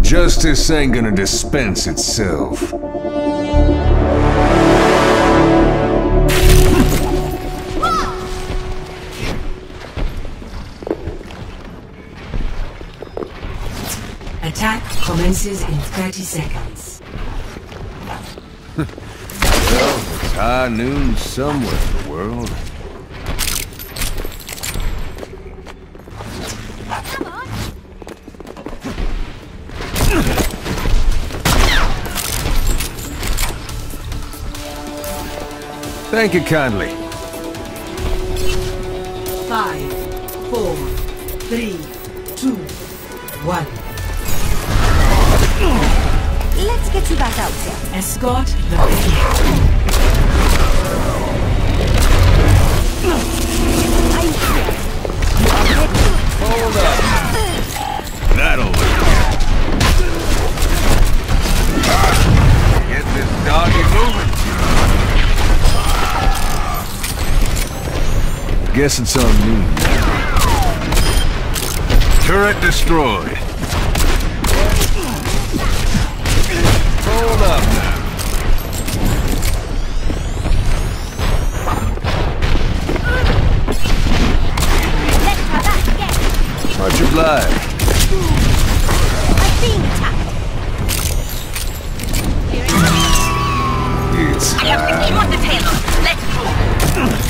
Justice ain't gonna dispense itself. Attack commences in 30 seconds. well, it's high noon somewhere in the world. Thank you kindly. Five, four, three, two, one. Let's get you back out here. Escort the payload. I'm here. Hold up. That'll Get Guess it's on me. Turret destroyed. Hold up now. Much obliged. I have secured the payload. Let's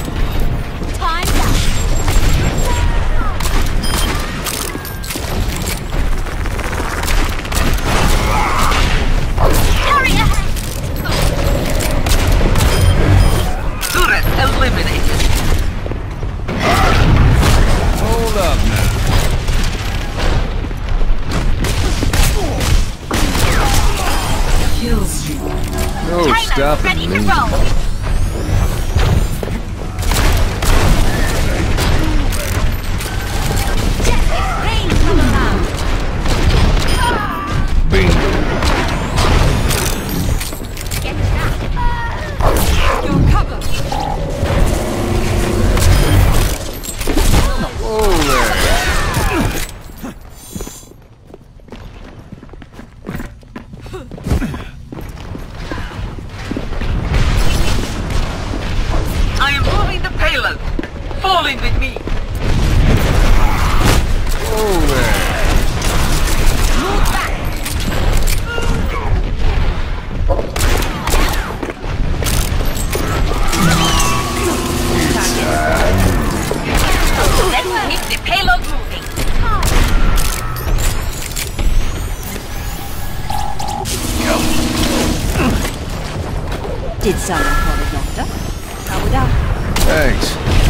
move. No Payload stopping ready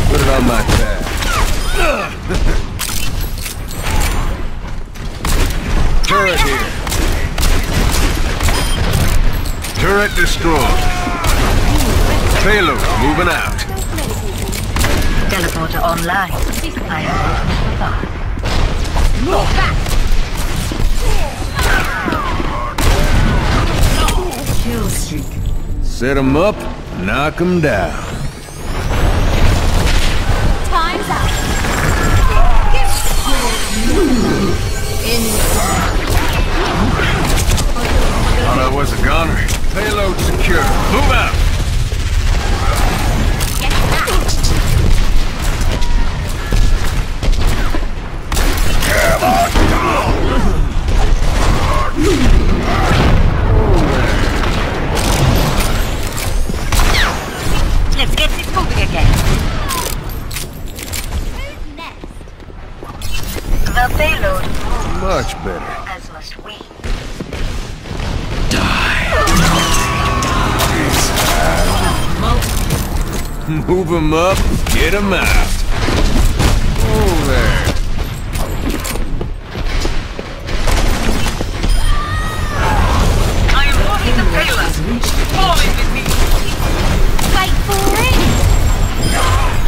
Put it on my tab. Turret here. Turret destroyed. Payload moving out. Teleporter online. I am Kill streak. Set 'em up, knock 'em down. Thought I was a goner. Payload secure. Move out. Get that. Move 'em up, get 'em out. Oh there. I am moving the payload. Fall in with me. Fight for it.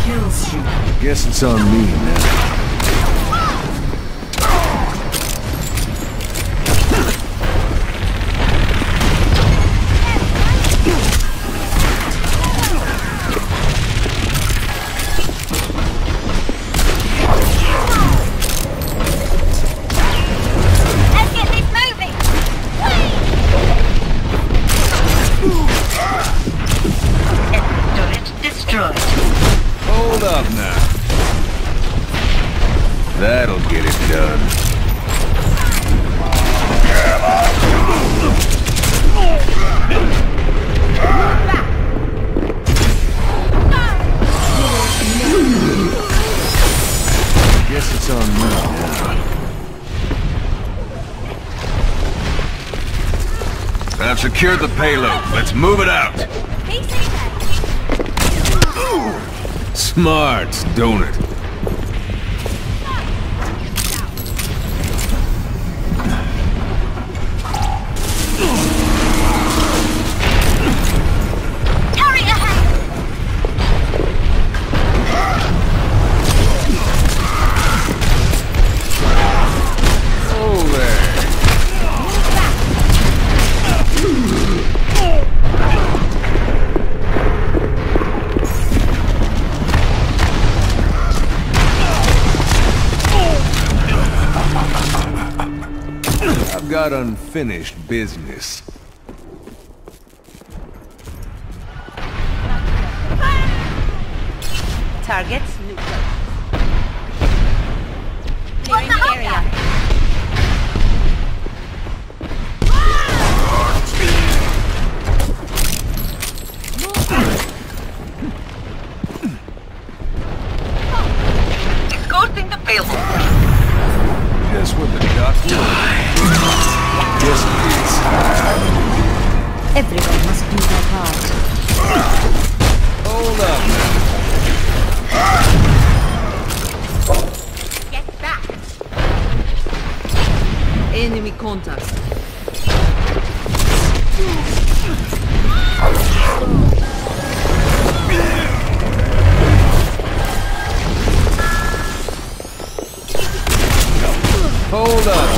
Kill streak. Guess it's on me now. I've secured the payload. Let's move it out. Smart, don't it? Unfinished business. Enemy contact. Hold up.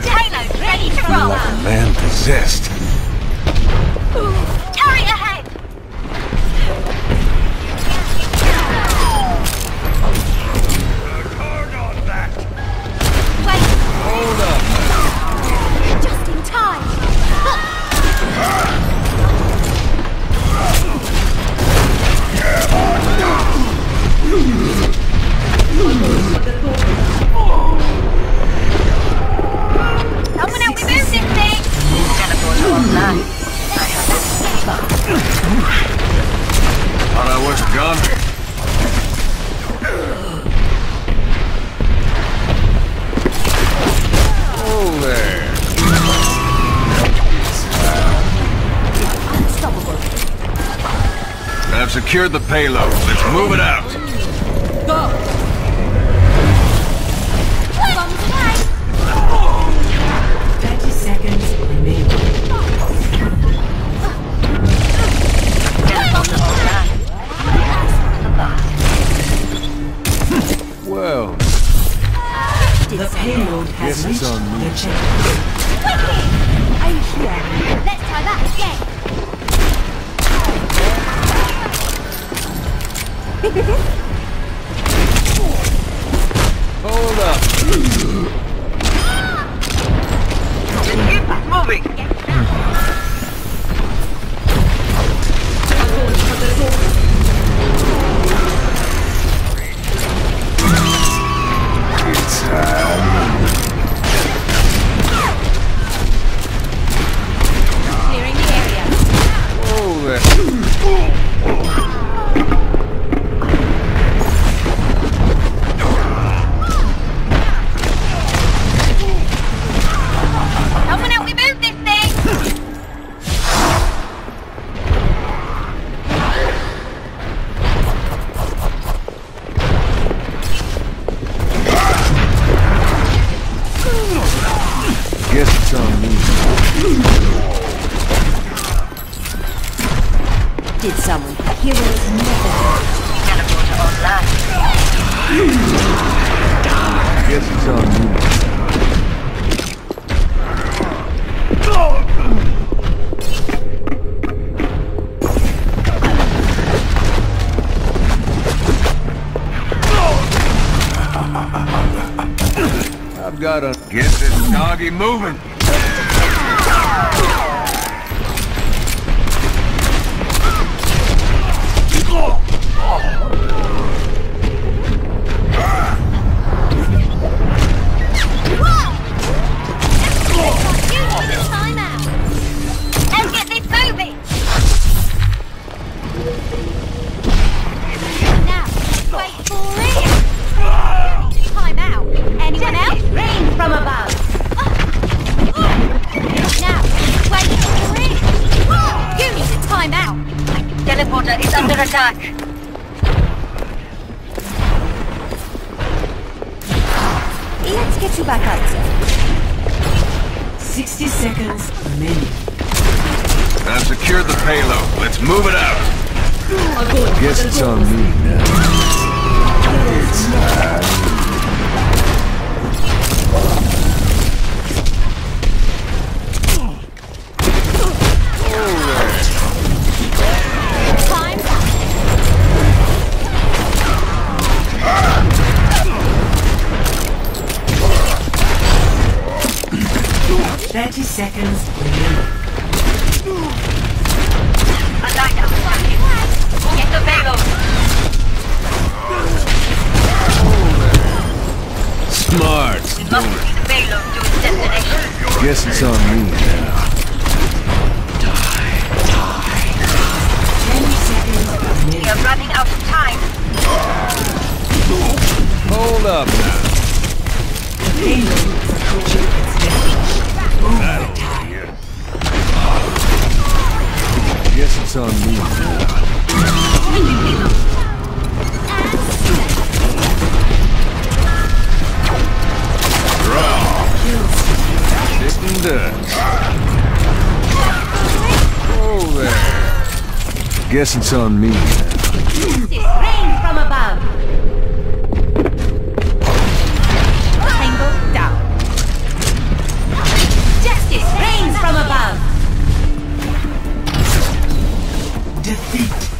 Payload ready to roll. Man possessed. I've secured the payload. Let's move it out. Hold up. Keep moving. Did? Heroes never Teleporter online. Guess it's on. I've got to get this doggy moving. Get you back out there. 60 seconds remaining. I've secured the payload. Let's move it out. I Guess it's on me now. It's not. Seconds remaining. The payload. Smart. The payload. Guess it's on me now. Ten seconds We are running out of time. Hold up now. Payload is approaching its destination. Guess it's on me now. Sitting ducks. Oh there. Guess it's on me now. defeat.